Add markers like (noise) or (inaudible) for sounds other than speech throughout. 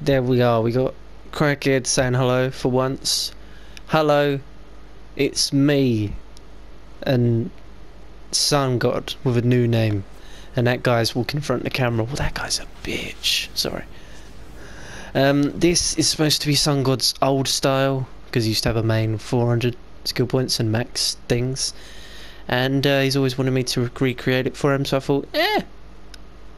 there we are. We got Crackhead saying hello for once. Hello, it's me, and Sun God with a new name, and that guy's walking in front of the camera. Well, that guy's a bitch. Sorry. Um, this is supposed to be Sun God's old style because he used to have a main 400 skill points and max things, and uh, he's always wanted me to recreate it for him. So I thought, eh,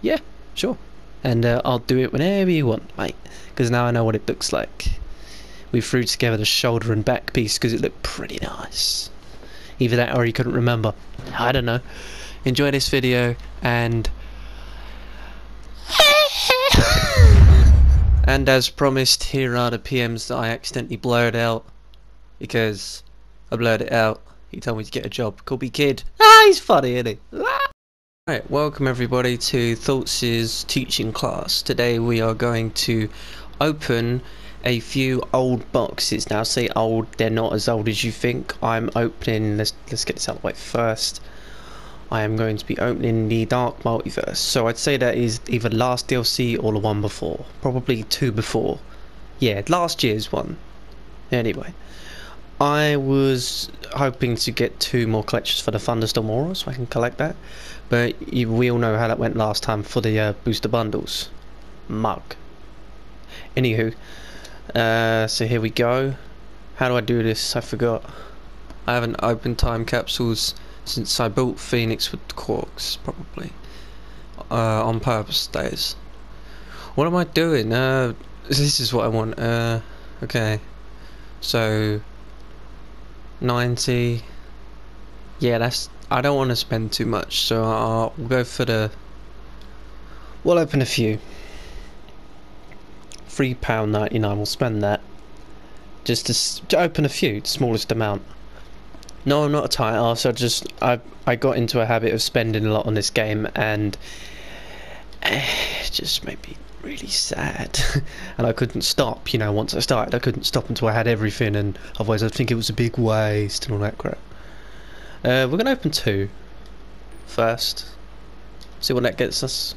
yeah, sure, and uh, I'll do it whenever you want, mate. Because now I know what it looks like. We threw together the shoulder and back piece because it looked pretty nice. Either that or you couldn't remember. I don't know. Enjoy this video and. (laughs) and as promised, here are the PMs that I accidentally blurred out. Because I blurred it out. He told me to get a job. Be kid. Ah, he's funny, isn't he? Ah. Right, welcome everybody to Thoughts' teaching class. Today we are going to open a few old boxes. Now say old, they're not as old as you think. I'm opening, let's, let's get this out of the way first. I am going to be opening the Dark Multiverse. So I'd say that is either last DLC or the one before. Probably two before. Yeah, last year's one. Anyway. I was hoping to get two more collections for the Thunderstorm Aura so I can collect that. But we all know how that went last time for the uh, booster bundles. Mug. Anywho, uh, so here we go. How do I do this? I forgot. I haven't opened time capsules since I built Phoenix with Quarks, probably. Uh, on purpose, that is. What am I doing? Uh, this is what I want. Uh, okay. So, 90. Yeah, that's... I don't want to spend too much, so I'll go for the... We'll open a few. £3.99, we'll spend that. Just to, to open a few, smallest amount. No, I'm not a tight ass. I just I I got into a habit of spending a lot on this game, and it (sighs) just made me really sad. (laughs) and I couldn't stop. You know, once I started, I couldn't stop until I had everything, and otherwise I'd think it was a big waste and all that crap. Uh, we're gonna open two first. See what that gets us.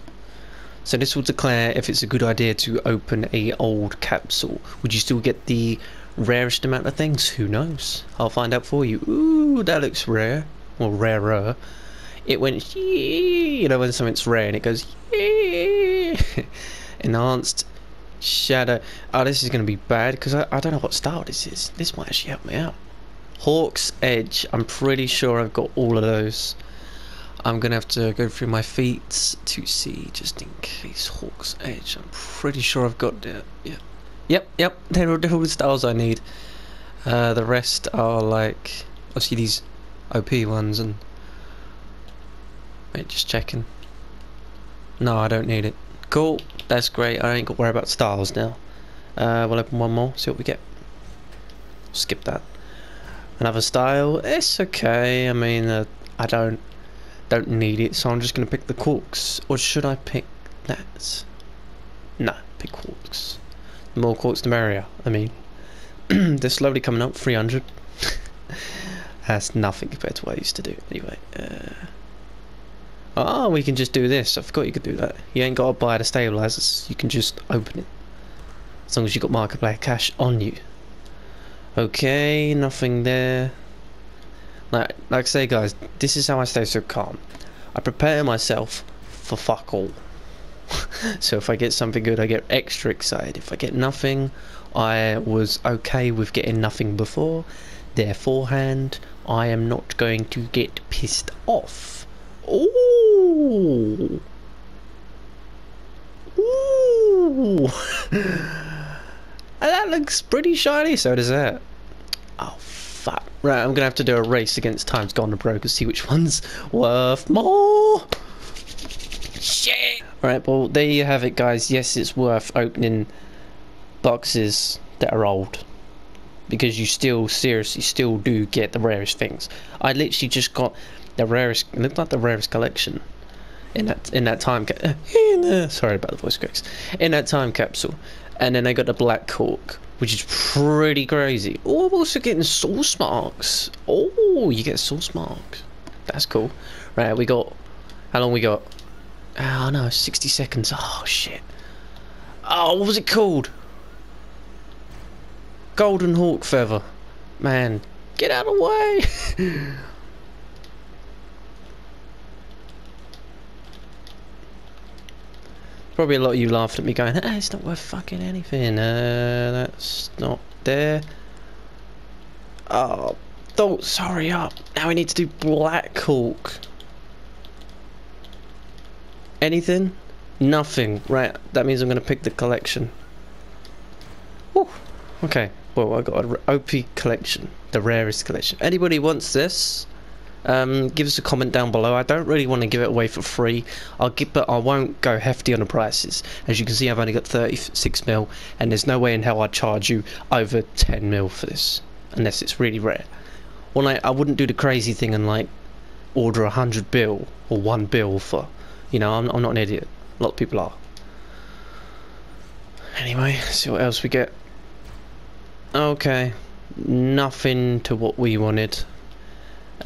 So this will declare if it's a good idea to open a old capsule. Would you still get the rarest amount of things? Who knows? I'll find out for you. Ooh, that looks rare. Or rarer. It went, you know, when something's rare and it goes, (laughs) enhanced shadow. Oh, this is going to be bad because I, I don't know what style this is. This might actually help me out. Hawk's Edge. I'm pretty sure I've got all of those. I'm gonna have to go through my feet to see just in case Hawk's Edge. I'm pretty sure I've got that. Yeah. Yep, yep. They're, all the styles I need. Uh, the rest are like obviously these OP ones and wait, just checking. No, I don't need it. Cool. That's great. I ain't got to worry about styles now. Uh, we'll open one more. See what we get. Skip that. Another style. It's okay. I mean, uh, I don't don't need it, so I'm just going to pick the quarks. Or should I pick that? No, pick quarks. The more quarks, the merrier. I mean, (clears throat) they're slowly coming up. 300. (laughs) That's nothing compared to what I used to do. Anyway. Uh, oh, we can just do this. I forgot you could do that. You ain't got to buy the stabilizers. You can just open it. As long as you've got Marketplace cash on you. Okay, nothing there. Like, like I say guys, this is how I stay so calm. I prepare myself for fuck all. (laughs) so if I get something good, I get extra excited. If I get nothing, I was okay with getting nothing before. Thereforehand, I am not going to get pissed off. Ooh. Ooh. (laughs) that looks pretty shiny, so does that. Oh, fuck. Right, I'm gonna have to do a race against Times Gone to Broke to see which one's worth more. Shit! Alright, well, there you have it, guys. Yes, it's worth opening boxes that are old. Because you still, seriously, still do get the rarest things. I literally just got the rarest, it looked like the rarest collection in that in that time (laughs) in sorry about the voice cracks in that time capsule and then I got the black quark which is pretty crazy. Oh I'm also getting source marks. Oh you get source marks. That's cool. Right we got how long we got? Ah, oh no 60 seconds. Oh shit. Oh, what was it called? Golden Hawk Feather. Man, get out of the way! (laughs) Probably a lot of you laughed at me going, hey, it's not worth fucking anything. Uh, that's not there. Oh, don't, sorry up. Now we need to do Black Hawk. Anything? Nothing. Right, that means I'm going to pick the collection. Whew. Okay, well, I got an OP collection. The rarest collection. Anybody wants this? Um, give us a comment down below. I don't really want to give it away for free. I'll give, but I won't go hefty on the prices. As you can see, I've only got 36 mil, and there's no way in hell I'd charge you over 10 mil for this, unless it's really rare. Well, I, I wouldn't do the crazy thing and like order a hundred bill or one bill for, you know, I'm, I'm not an idiot. A lot of people are. Anyway, see what else we get. Okay, nothing to what we wanted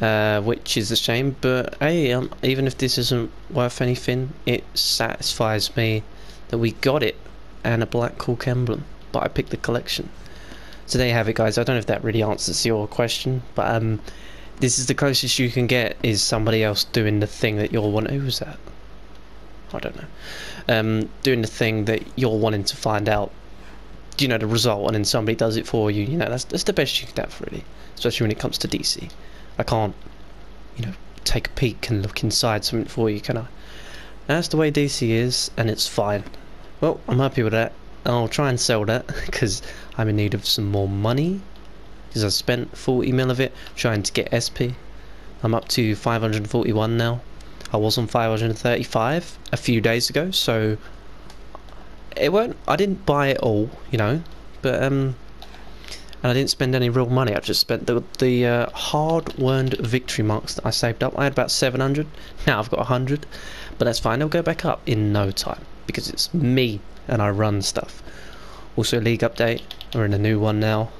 uh, which is a shame. But hey, um, even if this isn't worth anything, it satisfies me that we got it and a Black Hawk emblem. But I picked the collection. So there you have it, guys. I don't know if that really answers your question, but um, this is the closest you can get is somebody else doing the thing that you're wanting. Who was that? I don't know. Um, doing the thing that you're wanting to find out. You know the result, and then somebody does it for you. You know that's that's the best you can have, really, especially when it comes to DC. I can't, you know, take a peek and look inside something for you, can I? That's the way DC is, and it's fine. Well, I'm happy with that. I'll try and sell that, (laughs) because I'm in need of some more money. Because I spent 40 mil of it trying to get SP. I'm up to 541 now. I was on 535 a few days ago, so it won't. I didn't buy it all, you know, but um, and I didn't spend any real money. I just spent the the uh, hard-earned victory marks that I saved up. I had about 700. Now I've got 100, but that's fine. They'll go back up in no time because it's me and I run stuff. Also, league update. We're in a new one now.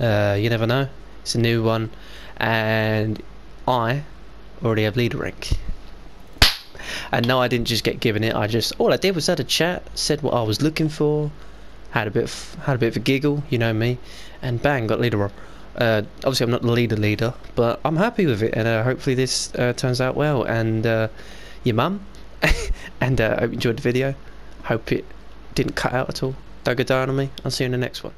Uh, you never know. It's a new one, and I already have leader rank. And no, I didn't just get given it. I just all I did was had a chat, said what I was looking for, had a bit of, had a bit of a giggle, you know me, and bang, got leader. Uh, obviously, I'm not the leader leader, but I'm happy with it, and uh, hopefully this uh, turns out well. And uh, your mum, (laughs) and uh, I hope you enjoyed the video. Hope it didn't cut out at all. Don't go down on me. I'll see you in the next one.